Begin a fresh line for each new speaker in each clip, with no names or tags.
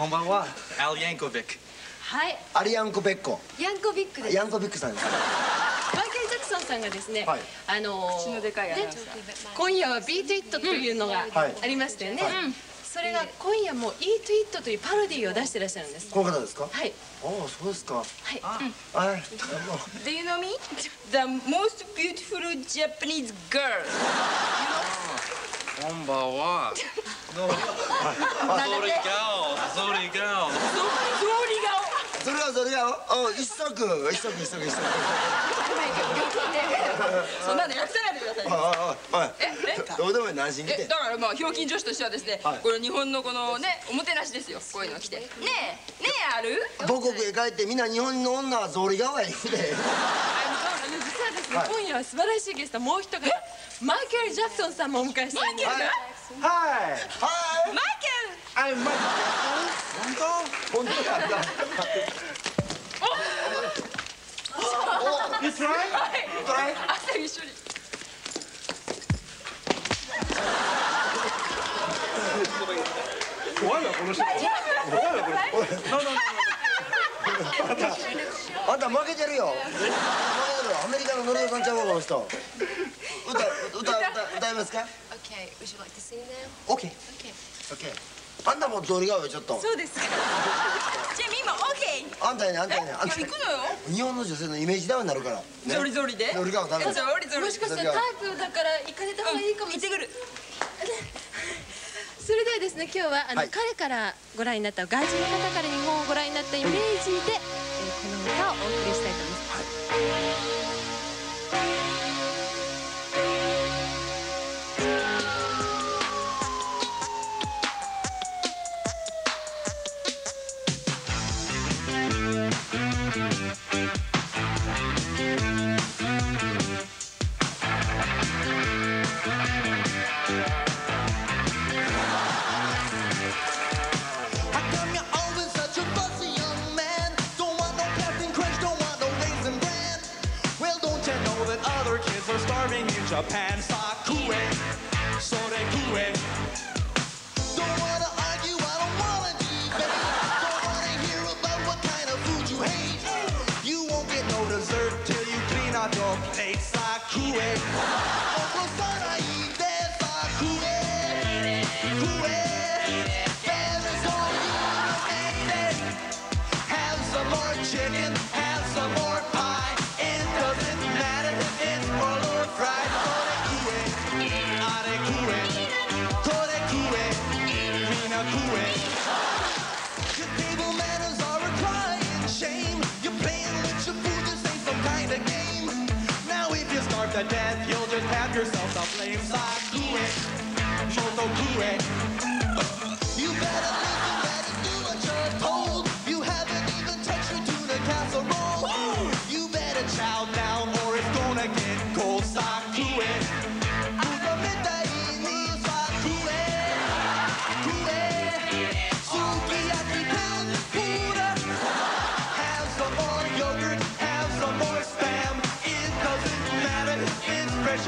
は
こんばんは。Al Yankovic。
はい。
アリアンコベッコ
ヤンコビックです。
ヤンコビックさんです。
マイケル・ジャクソンさんがですね、
はい。
あのー
口のでかいアナウン
ね
サー。
今夜は「ビート・イット」というのが
はい
ありましたよね、
はい。
それが今夜も「イート・イット」というパロディーを出してらっしゃるんです。
この方ですか？
はい。
ああそうですか。
はい。
はい。
Do you know me? The most beautiful Japanese girl.
こんばんは。ゾリガオ。ゾリガオ。
それはそれはあ一足一足一足。一足
そんなの訳さないでください。
ああはい
ええ
どうでもいい何しに来て
えだからまあひょうきん女子としてはですね、
はい
この日本のこのねおもてなしですよこういうの着てねえねえある
母国へ帰ってみんな日本の女は草履側へ行くで
あの実はですね、
はい
今夜は素晴らしいゲストもう一方マイケル・ジャクソンさんもお迎えしております
はい
はい。
はい
マイケル
I'm Mike.
本当だ
You try?
はい
朝一緒に
怖いわこの人。怖いわこれ。No no no.
あんた負けてるよ負けてるよアメリカのノリオさんちゃうわこの人歌いますか
？Okay, would you like to sing now?
オッケー
Okay.
オッケーあんたも草履側へちょっと。
そうです。か
じゃあ今オッケー
あんたやねあんたやね。あんた
行くのよ。
日本の女性のイメージダウンになるから、ね、
ゾリゾリで。
ゾリ側ダメ
えゾリゾリ。
もしかしたらタイプだから行かれた方がい。いかもしれない、
行ってくる。
それではですね今日はあの、
はい。
彼からご覧になった外人の方から日本をご覧になったイメージで、えーこの歌をお送りしたいと思います、
Japan? Sakue, Sorekue. Don't wanna argue, I don't wanna debate. Don't wanna hear about what kind of food you hate. You won't get no dessert till you clean out your plate. Sakue. to death, you'll just have yourself the flames. side. Do it, moto do it. You better.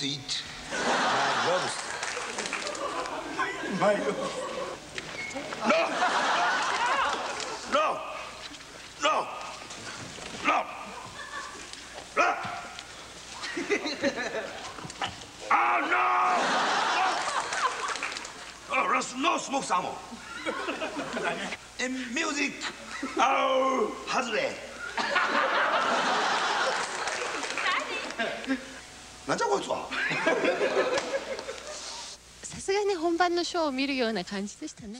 Eat it
マイク。
No! No! No! No! oh no! Oh, that's no smoke salmon. In music, oh, husband.
なんじゃこいつは。
さすがに本番のショーを見るような感じでしたね